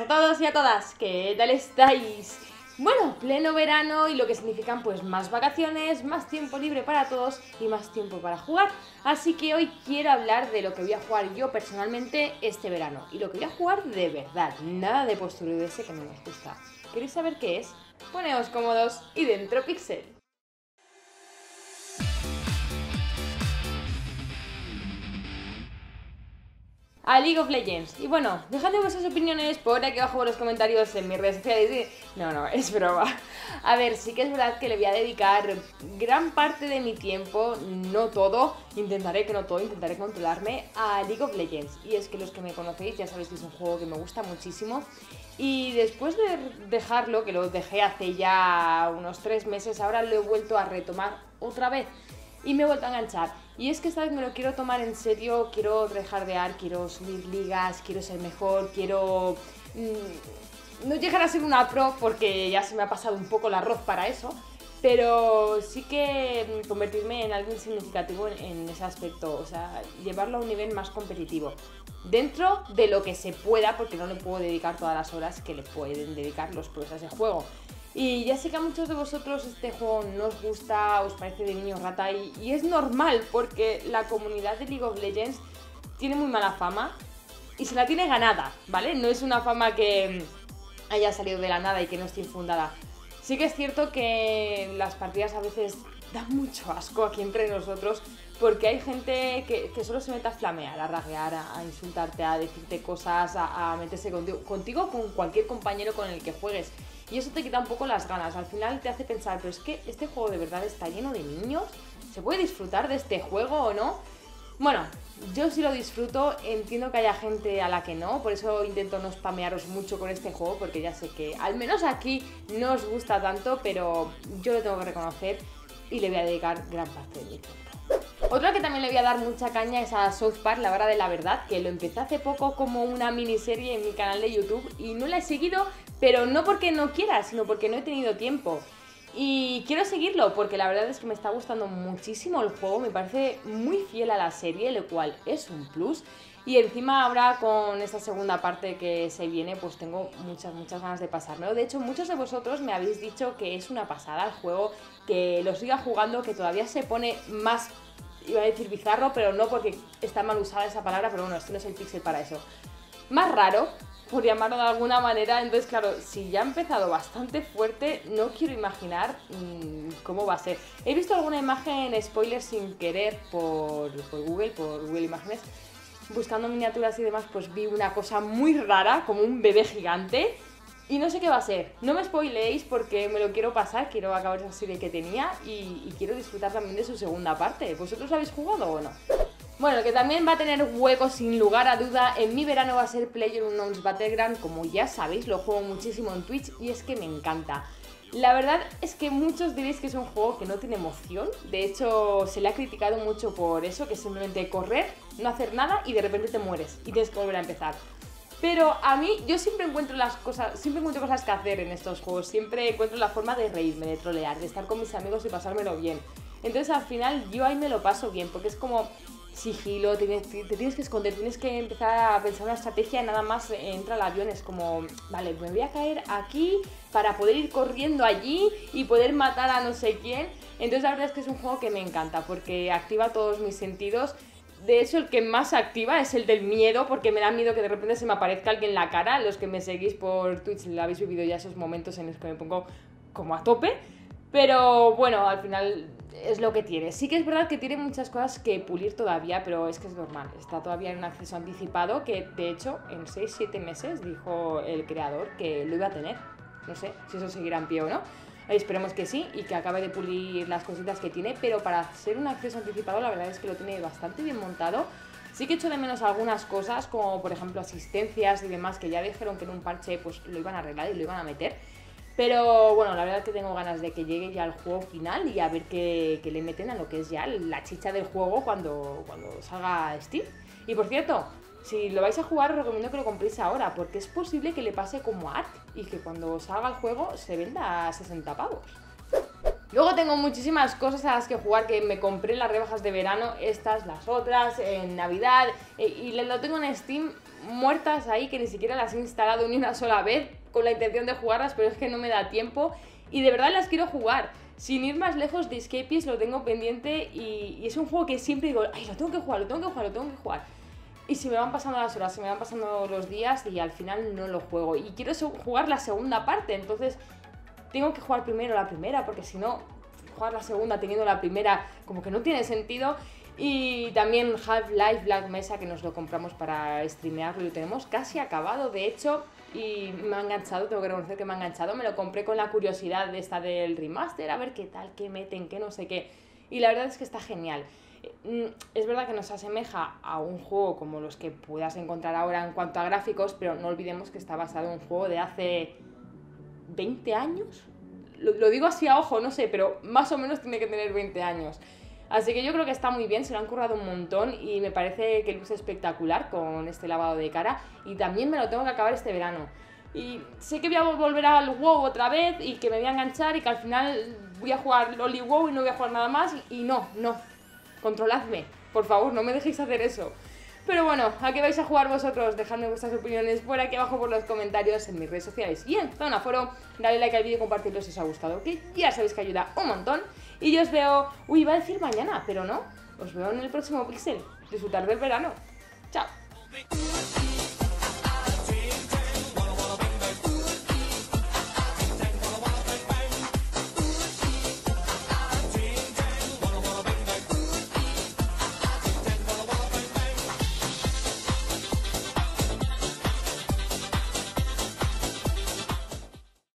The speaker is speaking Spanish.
a todos y a todas, ¿qué tal estáis? Bueno, pleno verano y lo que significan pues más vacaciones, más tiempo libre para todos y más tiempo para jugar. Así que hoy quiero hablar de lo que voy a jugar yo personalmente este verano. Y lo que voy a jugar de verdad, nada de postureo ese que no nos gusta. ¿Queréis saber qué es? Poneos cómodos y dentro Pixel. A League of Legends. Y bueno, dejadme vuestras opiniones por aquí abajo en los comentarios en mis redes sociales. No, no, es broma. A ver, sí que es verdad que le voy a dedicar gran parte de mi tiempo, no todo, intentaré que no todo, intentaré controlarme a League of Legends. Y es que los que me conocéis ya sabéis que es un juego que me gusta muchísimo. Y después de dejarlo, que lo dejé hace ya unos tres meses, ahora lo he vuelto a retomar otra vez y me he vuelto a enganchar. Y es que esta vez me lo quiero tomar en serio, quiero rejardear, quiero subir ligas, quiero ser mejor, quiero... Mm, no llegar a ser una pro porque ya se me ha pasado un poco el arroz para eso, pero sí que convertirme en algo significativo en, ese aspecto, o sea, llevarlo a un nivel más competitivo. Dentro de lo que se pueda, porque no le puedo dedicar todas las horas que le pueden dedicar los pros a ese juego. Y ya sé que a muchos de vosotros este juego no os gusta, os parece de niño rata y, es normal porque la comunidad de League of Legends tiene muy mala fama y se la tiene ganada, ¿vale? No es una fama que haya salido de la nada y que no esté infundada. Sí que es cierto que las partidas a veces dan mucho asco aquí entre nosotros porque hay gente que, solo se mete a flamear, a raguear, a, insultarte, a decirte cosas, a, a meterse contigo, contigo, con cualquier compañero con el que juegues. Y eso te quita un poco las ganas. Al final te hace pensar, pero es que este juego de verdad está lleno de niños. ¿Se puede disfrutar de este juego o no? Bueno, yo sí lo disfruto, entiendo que haya gente a la que no, por eso intento no spamearos mucho con este juego, porque ya sé que al menos aquí no os gusta tanto, pero yo lo tengo que reconocer y le voy a dedicar gran parte de mi tiempo. Otra que también le voy a dar mucha caña es a South Park, la hora de la verdad, que lo empecé hace poco como una miniserie en mi canal de YouTube y no la he seguido, pero no porque no quiera, sino porque no he tenido tiempo. Y quiero seguirlo porque la verdad es que me está gustando muchísimo el juego, me parece muy fiel a la serie, lo cual es un plus. Y encima ahora con esta segunda parte que se viene, pues tengo muchas, muchas ganas de pasármelo. De hecho, muchos de vosotros me habéis dicho que es una pasada el juego, que lo siga jugando, que todavía se pone más iba a decir bizarro, pero no porque está mal usada esa palabra, pero bueno, esto no es el pixel para eso. Más raro, por llamarlo de alguna manera, entonces claro, si ya ha empezado bastante fuerte, no quiero imaginar mm, cómo va a ser. He visto alguna imagen spoiler sin querer por, Google, por Google Imágenes, buscando miniaturas y demás, pues vi una cosa muy rara, como un bebé gigante, y no sé qué va a ser. No me spoileéis porque me lo quiero pasar, quiero acabar esa serie que tenía y, quiero disfrutar también de su segunda parte. ¿Vosotros habéis jugado o no? Bueno, que también va a tener hueco sin lugar a duda en mi verano va a ser PlayerUnknown's Battleground, como ya sabéis, lo juego muchísimo en Twitch y es que me encanta. La verdad es que muchos diréis que es un juego que no tiene emoción, de hecho se le ha criticado mucho por eso, que es simplemente correr, no hacer nada y de repente te mueres y tienes que volver a empezar. Pero a mí, yo siempre encuentro las cosas, siempre encuentro cosas que hacer en estos juegos. Siempre encuentro la forma de reírme, de trolear, de estar con mis amigos y pasármelo bien. Entonces al final yo ahí me lo paso bien, porque es como sigilo, te, tienes que esconder, tienes que empezar a pensar una estrategia nada más entra el avión. Es como, vale, me voy a caer aquí para poder ir corriendo allí y poder matar a no sé quién. Entonces la verdad es que es un juego que me encanta porque activa todos mis sentidos de hecho, el que más activa es el del miedo, porque me da miedo que de repente se me aparezca alguien en la cara. Los que me seguís por Twitch lo habéis vivido ya esos momentos en los que me pongo como a tope. Pero bueno, al final es lo que tiene. Sí que es verdad que tiene muchas cosas que pulir todavía, pero es que es normal. Está todavía en un acceso anticipado que, de hecho, en 6-7 meses dijo el creador que lo iba a tener. No sé si eso seguirá en pie o no. Esperemos que sí y que acabe de pulir las cositas que tiene, pero para ser un acceso anticipado la verdad es que lo tiene bastante bien montado. Sí que echo de menos algunas cosas, como por ejemplo asistencias y demás, que ya dijeron que en un parche pues lo iban a arreglar y lo iban a meter. Pero bueno, la verdad es que tengo ganas de que llegue ya el juego final y a ver qué, le meten a lo que es ya la chicha del juego cuando, cuando salga Steam. Y por cierto, si lo vais a jugar, os recomiendo que lo compréis ahora, porque es posible que le pase como Ark y que cuando salga el juego se venda a 60 pavos. Luego tengo muchísimas cosas a las que jugar que me compré en las rebajas de verano, estas, las otras, en Navidad, e, y lo tengo en Steam muertas ahí que ni siquiera las he instalado ni una sola vez con la intención de jugarlas, pero es que no me da tiempo y de verdad las quiero jugar. Sin ir más lejos, de Escapees lo tengo pendiente y, y es un juego que siempre digo, ay, lo tengo que jugar, lo tengo que jugar, lo tengo que jugar. Y se me van pasando las horas, se me van pasando los días y al final no lo juego. Y quiero jugar la segunda parte, entonces tengo que jugar primero la primera, porque si no, jugar la segunda teniendo la primera como que no tiene sentido. Y también Half-Life Black Mesa, que nos lo compramos para streamearlo y lo tenemos casi acabado, de hecho, y me ha enganchado, tengo que reconocer que me ha enganchado. Me lo compré con la curiosidad de esta del remaster, a ver qué tal, qué meten, qué no sé qué. Y la verdad es que está genial. Mm, es verdad que nos asemeja a un juego como los que puedas encontrar ahora en cuanto a gráficos, pero no olvidemos que está basado en un juego de hace 20 años. Lo, lo digo así a ojo, no sé, pero más o menos tiene que tener 20 años. Así que yo creo que está muy bien, se lo han currado un montón y me parece que luce espectacular con este lavado de cara y también me lo tengo que acabar este verano. Y sé que voy a volver al WoW otra vez y que me voy a enganchar y que al final voy a jugar Loli WoW y no voy a jugar nada más y no, no. Controladme, por favor, no me dejéis hacer eso. Pero bueno, ¿a qué vais a jugar vosotros? Dejadme vuestras opiniones por aquí abajo por los comentarios en mis redes sociales y en Zona Foro. Dale like al vídeo y compartirlo si os ha gustado, que ya sabéis que ayuda un montón. Y yo os veo, uy, iba a decir mañana, pero no. Os veo en el próximo Pixel. Disfrutar del verano. Chao.